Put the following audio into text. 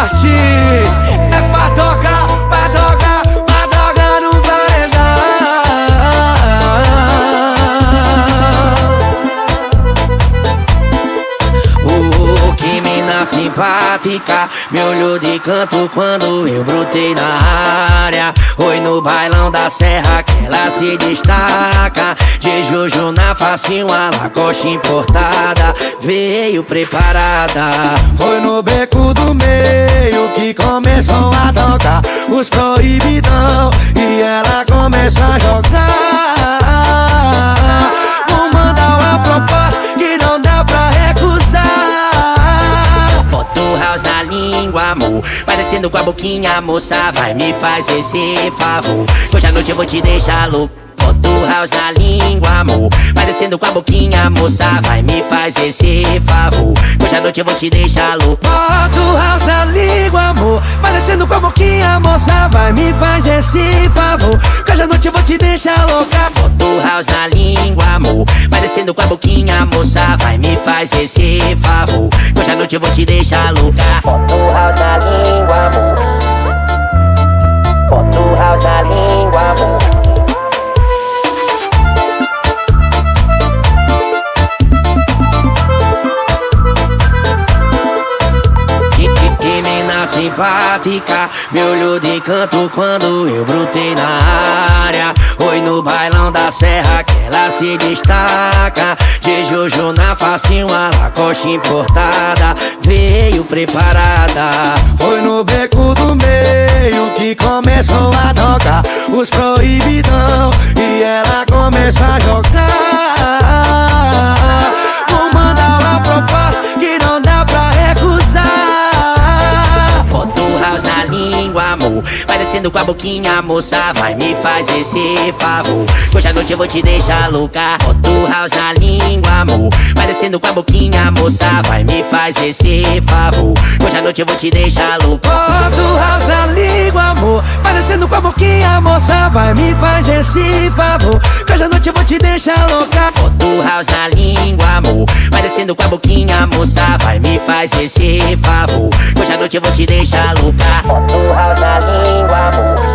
forte. É pra tocar, pra tocar, pra tocar no paredão. Oh, que mina simpática Me olhou de canto quando eu brotei na área Oi no bailão da serra que ela se destaca De Jojo na face uma lacoste importada Veio preparada Foi no beco do amor Parecendo com a boquinha, moça Vai me fazer esse favor. Que Hoje à noite eu vou te deixar louco Bota o house na língua, amor. Parecendo com a boquinha, moça Vai me fazer esse favor. Que Hoje à noite eu vou te deixar louco Bota o house na língua, amor. Parecendo com a boquinha, moça Vai me fazer esse favor. Que hoje à noite eu vou te deixar louca Bota o house na língua, amor. Parecendo com a boquinha, moça Vai me fazer esse favor. Que Hoje à noite eu vou te deixar louca simpática Me olhou de canto quando eu brotei na área. Oi no bailão da serra que ela se destaca. De Jojo na face uma lacoste importada. Veio preparada. Foi no beco do meio que começou a tocar. Os proibidão e ela começou a língua, amor. Parecendo com a boquinha, moça Vai me fazer esse favor. Hoje à noite eu vou te deixar louca Bota o house na língua, amor. Parecendo com a boquinha, moça Vai me fazer esse favor. Hoje à noite eu vou te deixar louca. Bota o house na língua, Vai me fazer esse favor. Que hoje à noite eu vou te deixar louca. Bota o house na língua, amor. Parecendo com a boquinha, moça. Vai me fazer esse favor. Que Hoje à noite eu vou te deixar louca. Bota o house na língua, amor